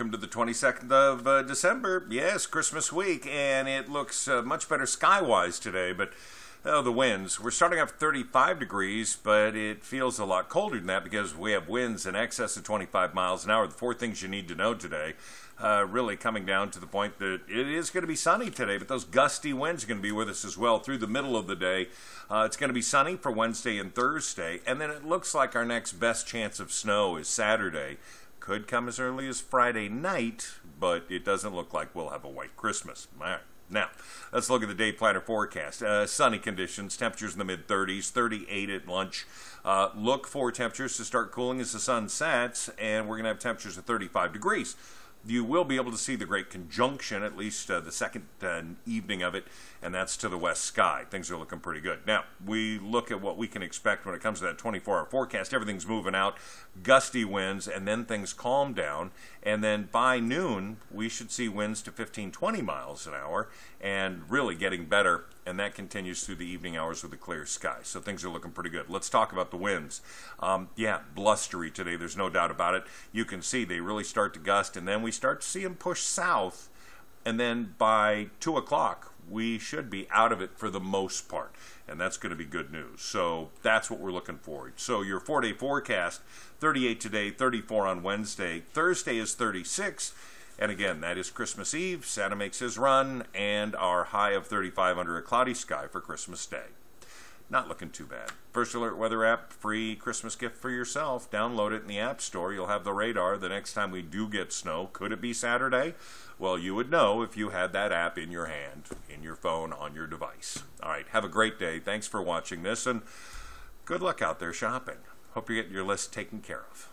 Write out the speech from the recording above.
Welcome to the 22nd of uh, December. Yes, Christmas week, and it looks uh, much better skywise today, but oh, the winds. We're starting off 35 degrees, but it feels a lot colder than that because we have winds in excess of 25 miles an hour. The four things you need to know today. Uh, really coming down to the point that it is going to be sunny today, but those gusty winds are going to be with us as well through the middle of the day. Uh, it's going to be sunny for Wednesday and Thursday, and then it looks like our next best chance of snow is Saturday could come as early as Friday night, but it doesn't look like we'll have a white Christmas. All right. Now, let's look at the day planner forecast. Uh, sunny conditions, temperatures in the mid 30s, 38 at lunch. Uh, look for temperatures to start cooling as the sun sets, and we're going to have temperatures of 35 degrees you will be able to see the Great Conjunction, at least uh, the second uh, evening of it, and that's to the west sky. Things are looking pretty good. Now, we look at what we can expect when it comes to that 24 hour forecast. Everything's moving out, gusty winds, and then things calm down. And then by noon, we should see winds to 15, 20 miles an hour, and really getting better. And that continues through the evening hours with a clear sky. So things are looking pretty good. Let's talk about the winds. Um, yeah, blustery today, there's no doubt about it. You can see they really start to gust, and then we start to see them push south. And then by 2 o'clock, we should be out of it for the most part. And that's going to be good news. So that's what we're looking for. So your four day forecast 38 today, 34 on Wednesday. Thursday is 36. And again, that is Christmas Eve. Santa makes his run, and our high of 35 under a cloudy sky for Christmas Day. Not looking too bad. First Alert Weather app, free Christmas gift for yourself. Download it in the App Store. You'll have the radar the next time we do get snow. Could it be Saturday? Well, you would know if you had that app in your hand, in your phone, on your device. All right, have a great day. Thanks for watching this, and good luck out there shopping. Hope you're getting your list taken care of.